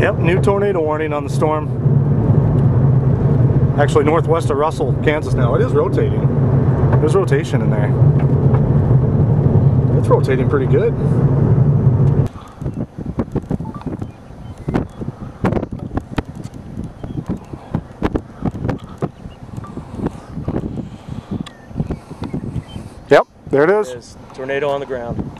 Yep, new tornado warning on the storm. Actually, northwest of Russell, Kansas now. It is rotating. There's rotation in there. It's rotating pretty good. Yep, there it is. There's tornado on the ground.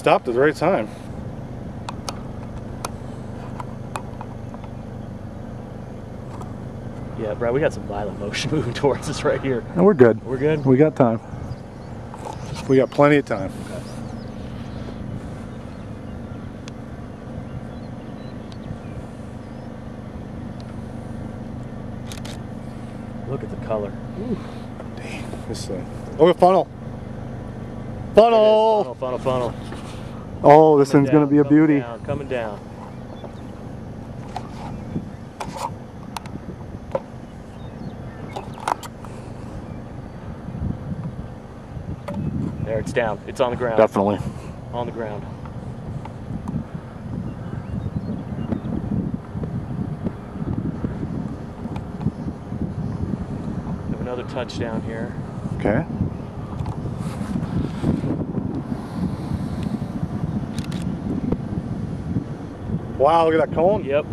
Stopped at the right time. Yeah, Brad, we got some violent motion moving towards us right here. And we're good. We're good. We got time. We got plenty of time. Look at the color. Damn. This thing. Oh, a funnel. Funnel. Funnel, funnel, funnel. Oh, this Coming thing's gonna be a beauty. Down, coming down. There, it's down. It's on the ground. Definitely. On the ground. Have another touchdown here. Okay. Wow, look at that cone. Yep.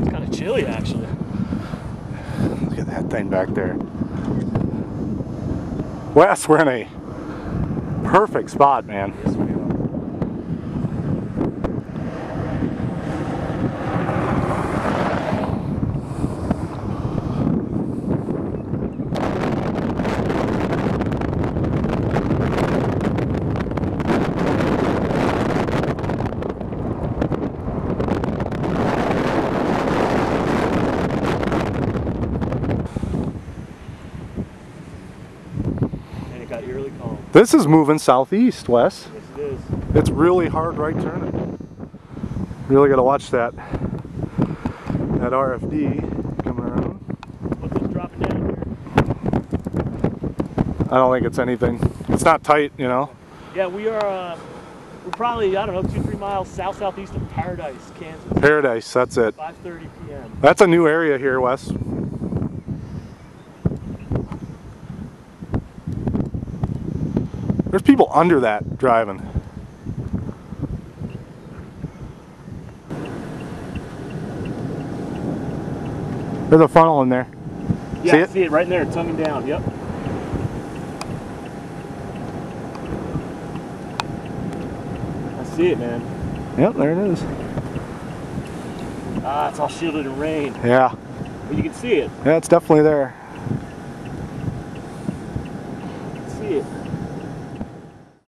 It's kind of chilly actually. Thing back there. Wes, we're in a perfect spot, man. Yes, we are. And it got eerily calm. This is moving southeast, Wes. Yes, it is. It's really hard right turning. Really got to watch that that RFD coming around. What's dropping down here? I don't think it's anything. It's not tight, you know. Yeah, we are. Uh, we're probably I don't know two three miles south southeast of Paradise, Kansas. Paradise, that's it. 5:30 p.m. That's a new area here, Wes. There's people under that driving. There's a funnel in there. Yeah, See I it? see it right in there, tonguing down. Yep. I see it, man. Yep, there it is. Ah, it's all shielded in rain, Yeah, but you can see it. yeah, it's definitely there.